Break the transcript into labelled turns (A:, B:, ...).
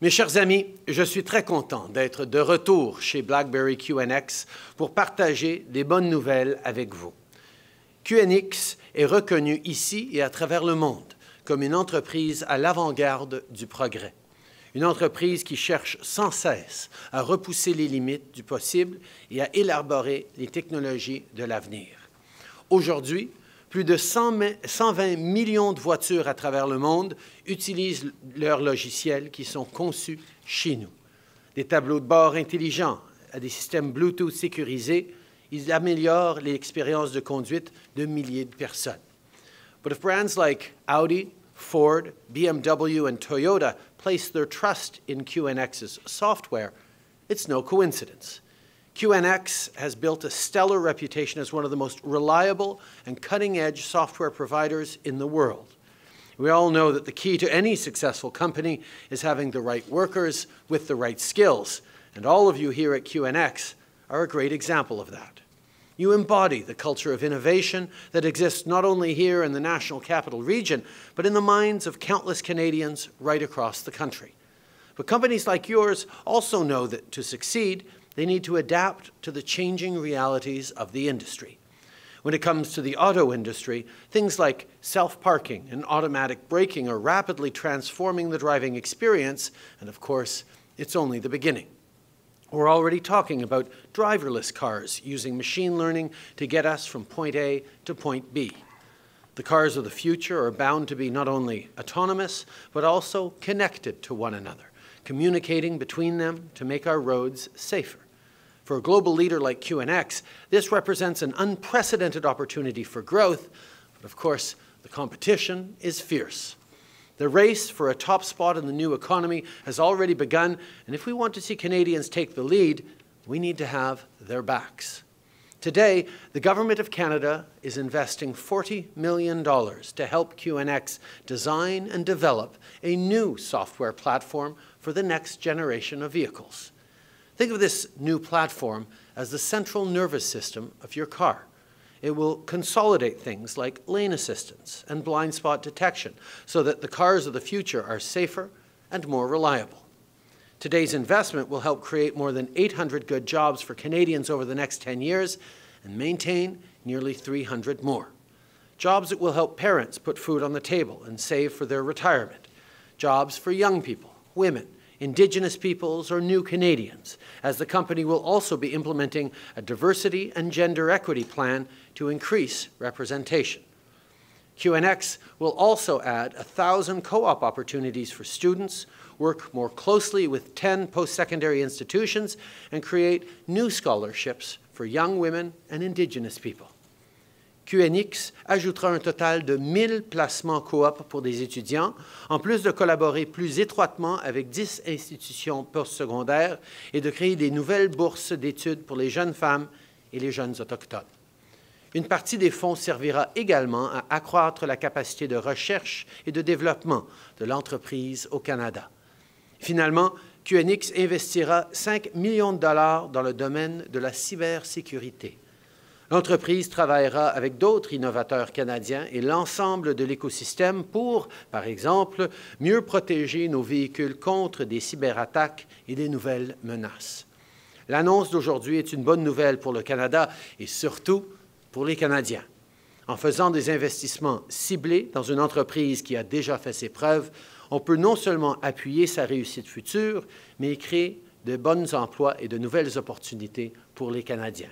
A: Mes chers amis, je suis très content d'être de retour chez BlackBerry QNX pour partager des bonnes nouvelles avec vous. QNX est reconnu ici et à travers le monde comme une entreprise à l'avant-garde du progrès. Une entreprise qui cherche sans cesse à repousser les limites du possible et à élaborer les technologies de l'avenir. Aujourd'hui, plus de 120 millions de voitures à travers le monde utilisent leurs logiciels qui sont conçus chez nous. Des tableaux de bord intelligents à des systèmes Bluetooth sécurisés, ils améliorent l'expérience de conduite de milliers de personnes. But if brands like Audi, Ford, BMW, and Toyota place their trust in QNX's software, it's no coincidence. QNX has built a stellar reputation as one of the most reliable and cutting-edge software providers in the world. We all know that the key to any successful company is having the right workers with the right skills, and all of you here at QNX are a great example of that. You embody the culture of innovation that exists not only here in the National Capital Region, but in the minds of countless Canadians right across the country. But companies like yours also know that to succeed, they need to adapt to the changing realities of the industry. When it comes to the auto industry, things like self-parking and automatic braking are rapidly transforming the driving experience, and of course, it's only the beginning. We're already talking about driverless cars using machine learning to get us from point A to point B. The cars of the future are bound to be not only autonomous, but also connected to one another, communicating between them to make our roads safer. For a global leader like QNX, this represents an unprecedented opportunity for growth, but of course, the competition is fierce. The race for a top spot in the new economy has already begun, and if we want to see Canadians take the lead, we need to have their backs. Today, the Government of Canada is investing $40 million to help QNX design and develop a new software platform for the next generation of vehicles. Think of this new platform as the central nervous system of your car. It will consolidate things like lane assistance and blind spot detection so that the cars of the future are safer and more reliable. Today's investment will help create more than 800 good jobs for Canadians over the next 10 years and maintain nearly 300 more. Jobs that will help parents put food on the table and save for their retirement. Jobs for young people, women, Indigenous peoples, or new Canadians, as the company will also be implementing a diversity and gender equity plan to increase representation. QNX will also add 1,000 co-op opportunities for students, work more closely with 10 post-secondary institutions, and create new scholarships for young women and Indigenous people. QNX ajoutera un total de 1000 placements coop pour des étudiants, en plus de collaborer plus étroitement avec 10 institutions postsecondaires et de créer des nouvelles bourses d'études pour les jeunes femmes et les jeunes autochtones. Une partie des fonds servira également à accroître la capacité de recherche et de développement de l'entreprise au Canada. Finalement, QNX investira 5 millions de dollars dans le domaine de la cybersécurité. L'entreprise travaillera avec d'autres innovateurs canadiens et l'ensemble de l'écosystème pour, par exemple, mieux protéger nos véhicules contre des cyberattaques et des nouvelles menaces. L'annonce d'aujourd'hui est une bonne nouvelle pour le Canada et surtout pour les Canadiens. En faisant des investissements ciblés dans une entreprise qui a déjà fait ses preuves, on peut non seulement appuyer sa réussite future, mais créer de bons emplois et de nouvelles opportunités pour les Canadiens.